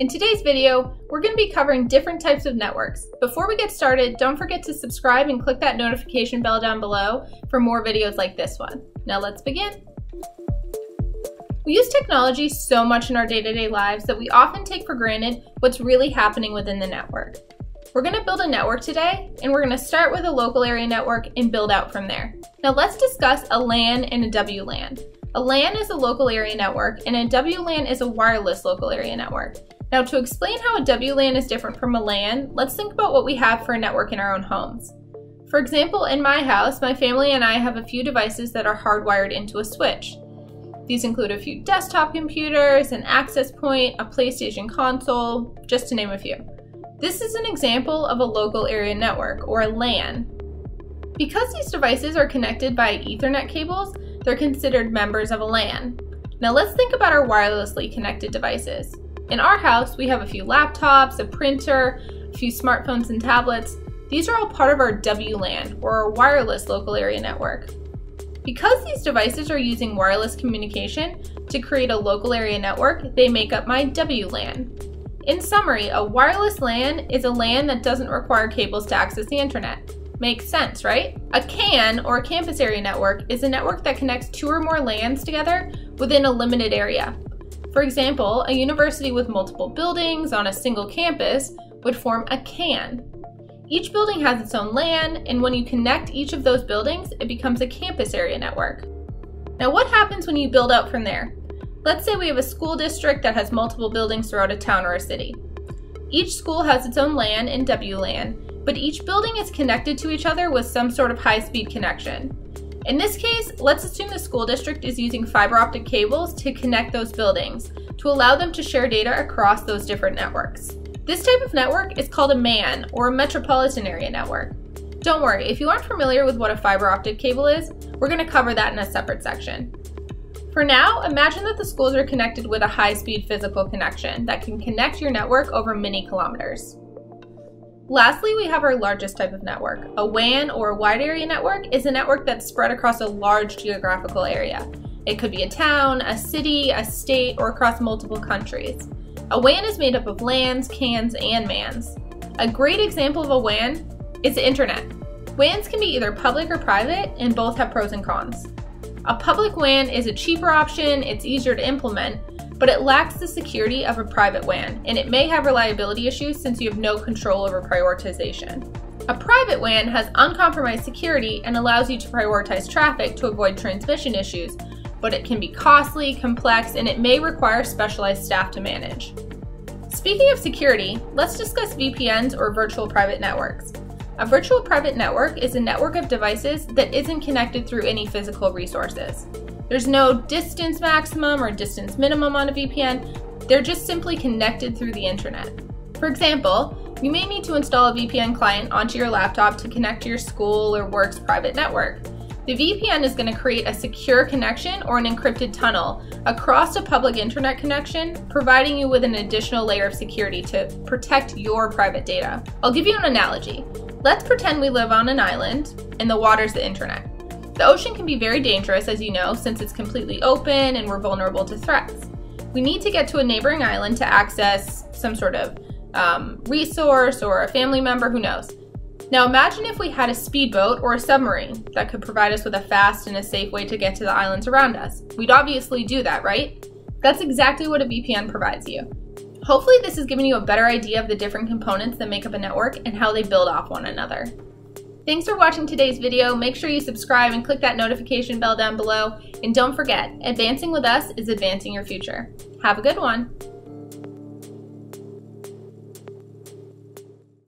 In today's video, we're going to be covering different types of networks. Before we get started, don't forget to subscribe and click that notification bell down below for more videos like this one. Now let's begin. We use technology so much in our day-to-day -day lives that we often take for granted what's really happening within the network. We're going to build a network today, and we're going to start with a local area network and build out from there. Now let's discuss a LAN and a WLAN. A LAN is a local area network, and a WLAN is a wireless local area network. Now to explain how a WLAN is different from a LAN, let's think about what we have for a network in our own homes. For example, in my house, my family and I have a few devices that are hardwired into a switch. These include a few desktop computers, an access point, a PlayStation console, just to name a few. This is an example of a local area network, or a LAN. Because these devices are connected by Ethernet cables, they're considered members of a LAN. Now let's think about our wirelessly connected devices. In our house, we have a few laptops, a printer, a few smartphones and tablets. These are all part of our WLAN, or our wireless local area network. Because these devices are using wireless communication to create a local area network, they make up my WLAN. In summary, a wireless LAN is a LAN that doesn't require cables to access the internet. Makes sense, right? A CAN, or campus area network, is a network that connects two or more LANs together within a limited area. For example, a university with multiple buildings on a single campus would form a CAN. Each building has its own LAN, and when you connect each of those buildings, it becomes a campus area network. Now what happens when you build out from there? Let's say we have a school district that has multiple buildings throughout a town or a city. Each school has its own LAN and WLAN, but each building is connected to each other with some sort of high-speed connection. In this case, let's assume the school district is using fiber optic cables to connect those buildings to allow them to share data across those different networks. This type of network is called a MAN, or a Metropolitan Area Network. Don't worry, if you aren't familiar with what a fiber optic cable is, we're going to cover that in a separate section. For now, imagine that the schools are connected with a high-speed physical connection that can connect your network over many kilometers. Lastly, we have our largest type of network. A WAN or wide area network is a network that's spread across a large geographical area. It could be a town, a city, a state, or across multiple countries. A WAN is made up of LANs, CANs, and MANs. A great example of a WAN is the internet. WANs can be either public or private, and both have pros and cons. A public WAN is a cheaper option, it's easier to implement, but it lacks the security of a private WAN, and it may have reliability issues since you have no control over prioritization. A private WAN has uncompromised security and allows you to prioritize traffic to avoid transmission issues, but it can be costly, complex, and it may require specialized staff to manage. Speaking of security, let's discuss VPNs or virtual private networks. A virtual private network is a network of devices that isn't connected through any physical resources. There's no distance maximum or distance minimum on a VPN. They're just simply connected through the internet. For example, you may need to install a VPN client onto your laptop to connect to your school or work's private network. The VPN is going to create a secure connection or an encrypted tunnel across a public internet connection, providing you with an additional layer of security to protect your private data. I'll give you an analogy. Let's pretend we live on an island and the water's the internet. The ocean can be very dangerous, as you know, since it's completely open and we're vulnerable to threats. We need to get to a neighboring island to access some sort of um, resource or a family member, who knows. Now imagine if we had a speedboat or a submarine that could provide us with a fast and a safe way to get to the islands around us. We'd obviously do that, right? That's exactly what a VPN provides you. Hopefully this has given you a better idea of the different components that make up a network and how they build off one another. Thanks for watching today's video. Make sure you subscribe and click that notification bell down below. And don't forget, advancing with us is advancing your future. Have a good one.